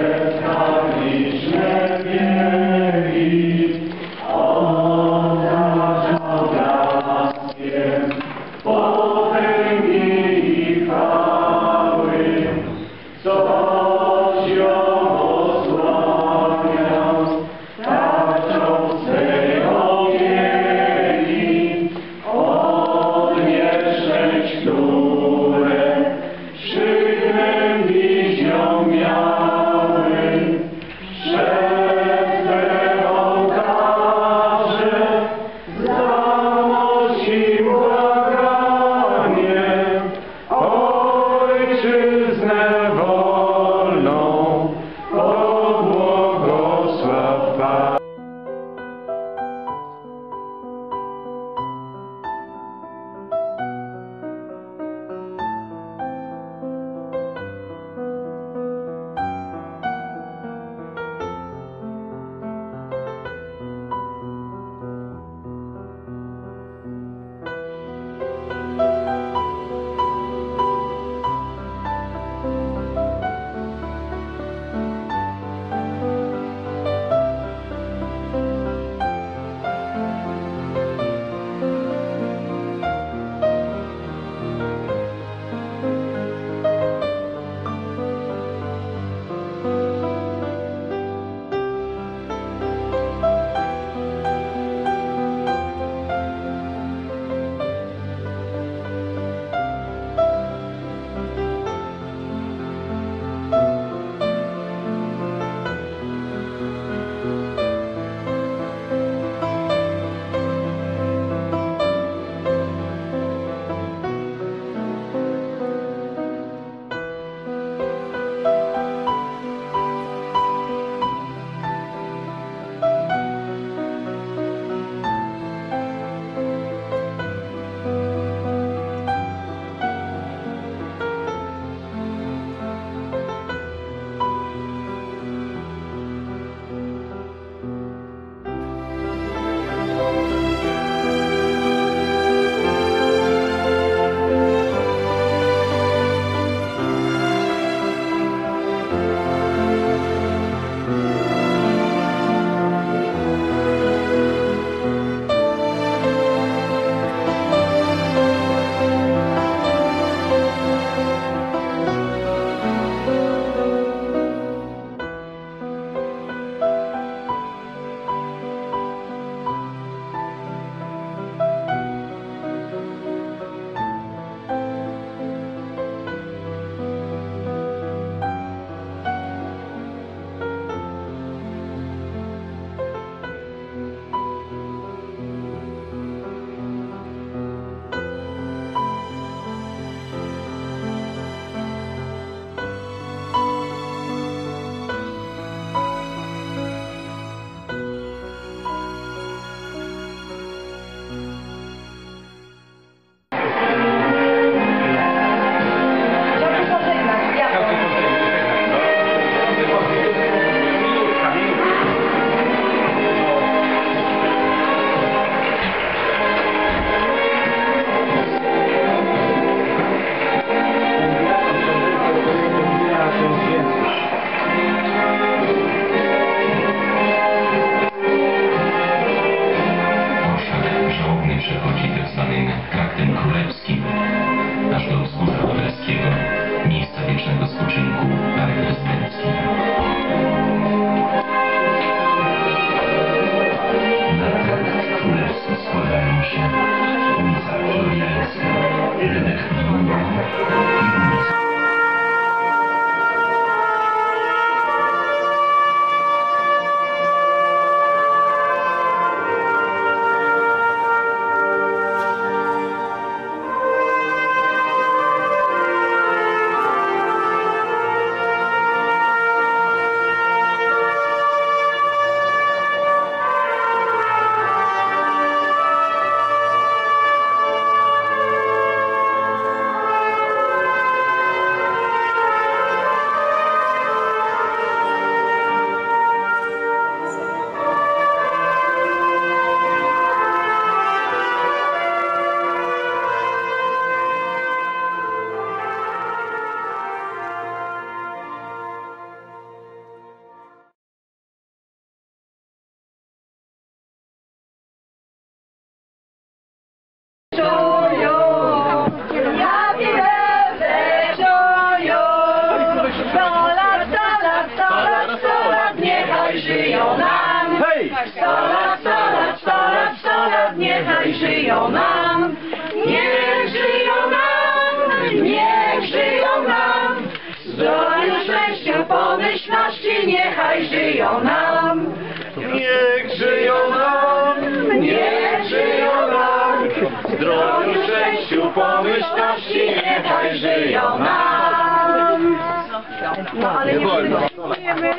you wzgórza Lubelskiego, miejsca wiecznego spoczynku Arek Westęcki. Na trakt królewski składają się ulica Floriańska, rynek Długo i żyją nam, niech żyją nam, niech żyją nam. Zdrowiu, szczęściu, pomyślności, niechaj żyją nam. Niech żyją nam, Niech żyją nam, zdrowiu, szczęściu, pomyślności, niechaj żyją nam. No ale nie wolno. dziękujemy.